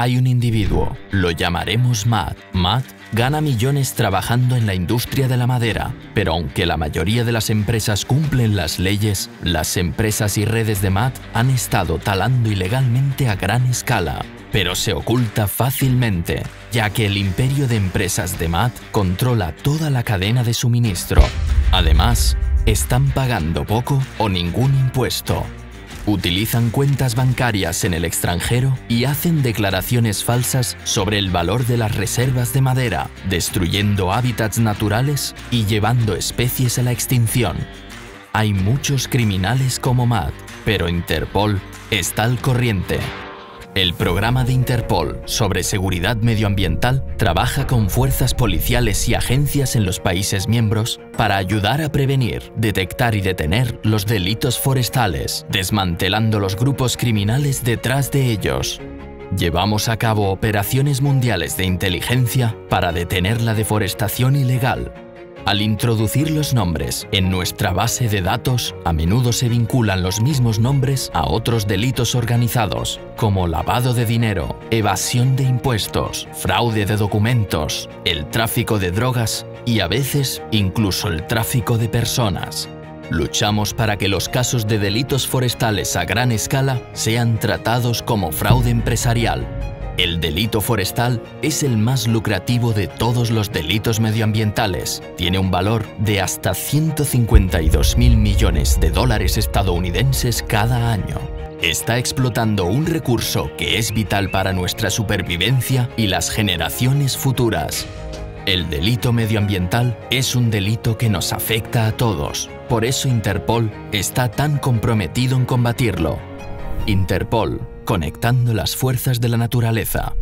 Hay un individuo, lo llamaremos Matt. Matt gana millones trabajando en la industria de la madera, pero aunque la mayoría de las empresas cumplen las leyes, las empresas y redes de Matt han estado talando ilegalmente a gran escala. Pero se oculta fácilmente, ya que el imperio de empresas de Matt controla toda la cadena de suministro. Además, están pagando poco o ningún impuesto, utilizan cuentas bancarias en el extranjero y hacen declaraciones falsas sobre el valor de las reservas de madera, destruyendo hábitats naturales y llevando especies a la extinción. Hay muchos criminales como Matt, pero Interpol está al corriente. El programa de Interpol sobre seguridad medioambiental trabaja con fuerzas policiales y agencias en los países miembros para ayudar a prevenir, detectar y detener los delitos forestales, desmantelando los grupos criminales detrás de ellos. Llevamos a cabo operaciones mundiales de inteligencia para detener la deforestación ilegal, al introducir los nombres en nuestra base de datos, a menudo se vinculan los mismos nombres a otros delitos organizados, como lavado de dinero, evasión de impuestos, fraude de documentos, el tráfico de drogas y a veces incluso el tráfico de personas. Luchamos para que los casos de delitos forestales a gran escala sean tratados como fraude empresarial el delito forestal es el más lucrativo de todos los delitos medioambientales. Tiene un valor de hasta 152 mil millones de dólares estadounidenses cada año. Está explotando un recurso que es vital para nuestra supervivencia y las generaciones futuras. El delito medioambiental es un delito que nos afecta a todos. Por eso Interpol está tan comprometido en combatirlo. Interpol, conectando las fuerzas de la naturaleza.